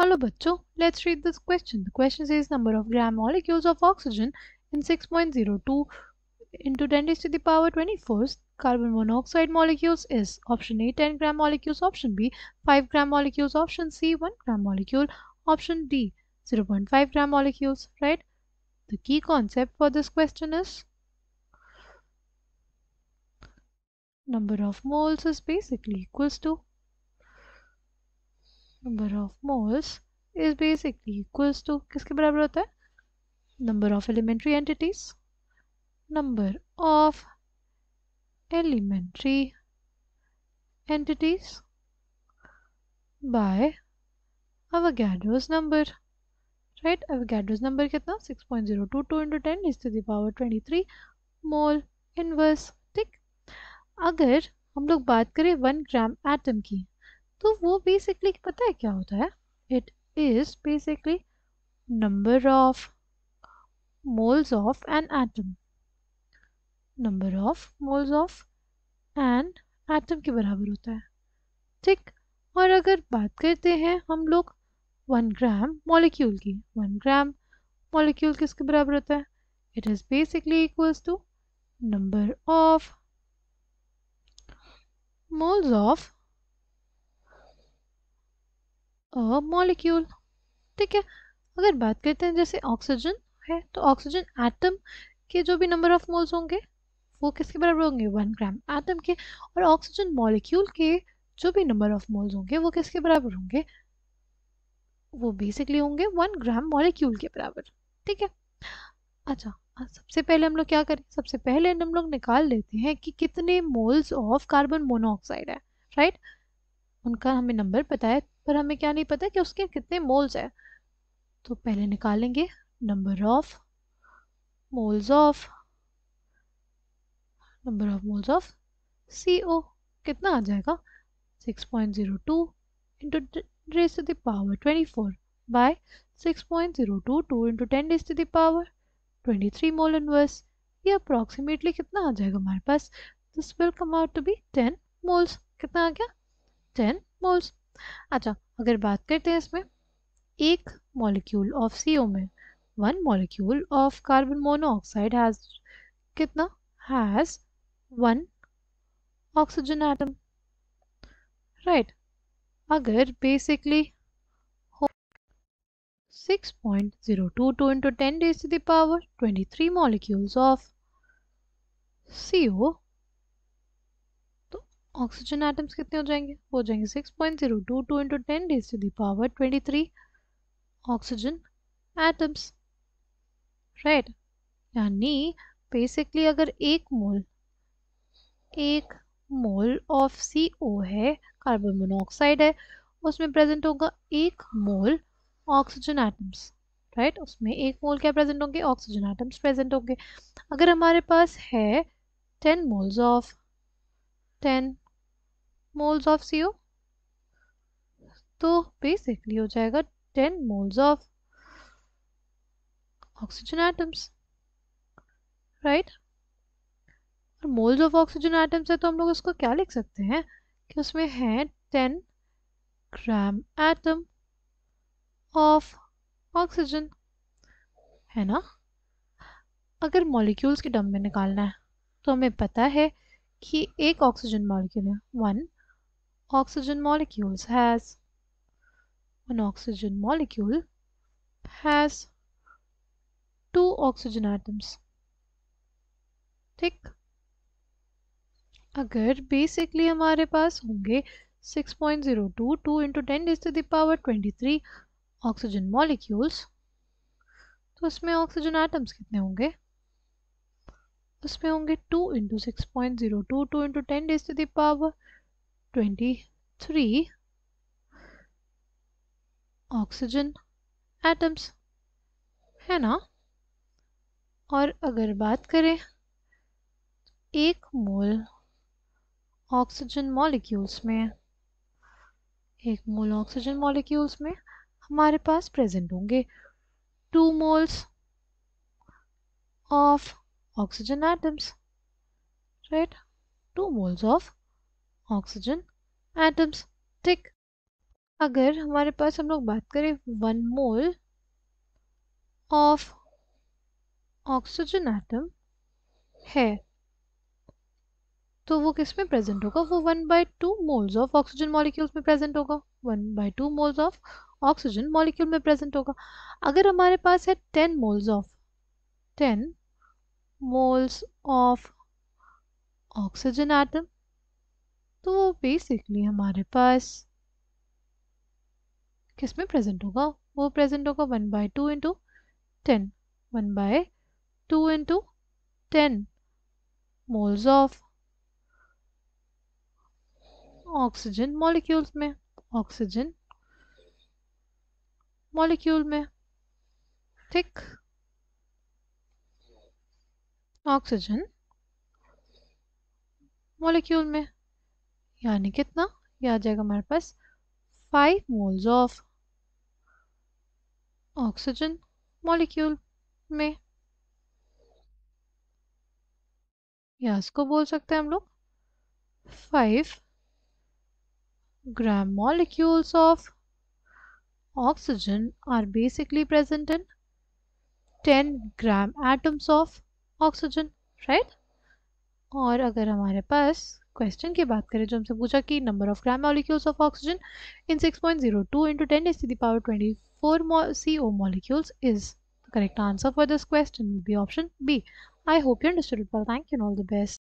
Hello bachcho, let's read this question. The question says number of gram molecules of oxygen in 6.02 into 10 raised to the power 24 carbon monoxide molecules is option A 10 gram molecules, option B 5 gram molecules, option C 1 gram molecule, option D 0.5 gram molecules, right? The key concept for this question is number of moles is basically equals to number of moles is basically equals to किसके बराबर होता है? Number of elementary entities number of elementary entities by Avogadro's number right Avogadro's number कितना? Six point zero is two the power twenty three mole inverse ठीक? अगर हम लोग बात करें वन ग्राम एटम की तो वो बेसिकली पता है क्या होता है? It is basically number of moles of an atom number of moles of an atom के बराबर होता है। ठीक? और अगर बात करते हैं हम लोग वन ग्राम मॉलिक्यूल की। वन ग्राम मॉलिक्यूल किसके बराबर होता है? It is basically equals to number of moles a molecule ठीक है, अगर बात करते हैं जैसे ऑक्सीजन है तो ऑक्सीजन एटम के जो भी नंबर ऑफ़ मोल्स होंगे, वो किसके बराबर होंगे? वन ग्राम एटम के। और ऑक्सीजन मॉलिक्यूल के जो भी नंबर ऑफ़ मोल्स होंगे, वो किसके बराबर होंगे? वो बेसिकली होंगे वन ग्राम मॉलिक्यूल के बराबर। ठीक है? अच्छा सबसे पहले हम लोग क्या करें? सबसे पहले हम लोग निकाल लेते हैं कि कितने मोल्स ऑफ़ कार्बन मोनोऑक्साइड है राइट उनका हमें नंबर पता है पर हमें क्या नहीं पता कि उसके कितने मोल्स है। तो पहले निकालेंगे number of moles of number of moles of C O कितना आ जाएगा? 6.02 point zero two into raise two the power twenty four by six point zero two two into ten raise two the power twenty three mole inverse ये approximately कितना आ जाएगा हमारे पास? This will come out to be ten moles कितना आ गया? Ten moles अच्छा अगर बात करते हैं इसमें, एक मॉलिक्यूल ऑफ़ सीओ में one molecule of carbon monoxide has कितना? Has one oxygen atom right अगर basically 6.022 into 10 raised to the power 23 molecules of CO oxygen atoms कितने हो जाएँगे? हो जाएँगे six point zero two two into ten days two the power twenty three oxygen atoms right यानी basically अगर एक मोल एक मोल ऑफ़ सी ओ है कार्बन मोनोऑक्साइड है, उसमें प्रेजेंट होगा एक मोल ऑक्सीजन एटम्स राइट उसमें एक मोल क्या प्रेजेंट होंगे? ऑक्सीजन एटम्स प्रेजेंट होंगे. अगर हमारे पास है ten moles of ten moles of CO? तो बेसिकली हो जाएगा 10 moles of oxygen atoms right और मोल्स ऑफ़ ऑक्सीजन एटम्स है तो हम लोग उसको क्या लिख सकते हैं? कि उसमें है 10 ग्राम एटम ऑफ़ ऑक्सीजन है ना? अगर मॉलिक्यूल्स के डम में निकालना है तो हमें पता है कि एक ऑक्सीजन मॉलिक्यूल है one oxygen molecules has, an oxygen molecule has two oxygen atoms. ठीक? अगर बेसिकली हमारे पास होंगे 6.02 2 into 10 is to the power 23 oxygen molecules तो उसमें ऑक्सीजन एटम्स कितने होंगे? उसमें होंगे 2 into six point zero two two into ten days two the power 23 oxygen atoms, है ना? और अगर बात करें, एक मोल ऑक्सीजन मॉलिक्यूल्स में, एक मोल ऑक्सीजन मॉलिक्यूल्स में हमारे पास प्रेजेंट होंगे two moles of oxygen atoms right two moles of oxygen atoms ठीक अगर हमारे पास हम लोग बात करें one mole of oxygen atom है तो वो किसमें प्रेजेंट होगा? वो one by two moles of oxygen molecules में प्रेजेंट होगा। One by two moles of oxygen molecule में प्रेजेंट होगा। अगर हमारे पास है ten moles of ten moles of oxygen atom तो बेसिकली हमारे पास किसमें प्रेजेंट होगा? वो प्रेजेंट होगा one by two into ten one by two into ten moles of oxygen molecules में ऑक्सीजन मॉलिक्यूल में. ठीक ऑक्सीजन मॉलिक्यूल में. यानी कितना? ये आ जाएगा हमारे पास five moles of oxygen molecule में। या इसको बोल सकते हैं हम लोग five gram molecules of oxygen are basically present in ten gram atoms of oxygen right और अगर हमारे पास क्वेश्चन की बात करें, जो हमसे पूछा कि number of gram molecules of oxygen in 6.02 point zero two into ten S T the power twenty four C O molecules is correct answer for this question B option B I hope you understood thank you all the best